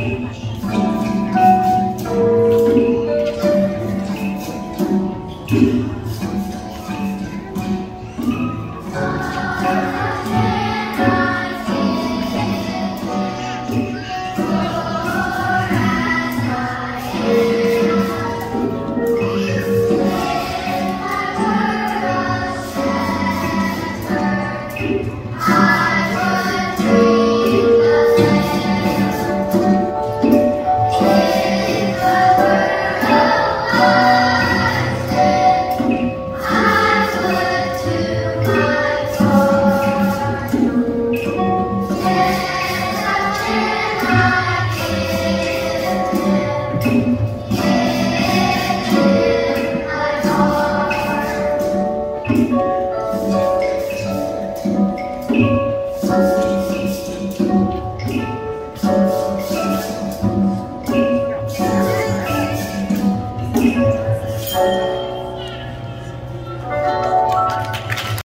Deus. Thank you.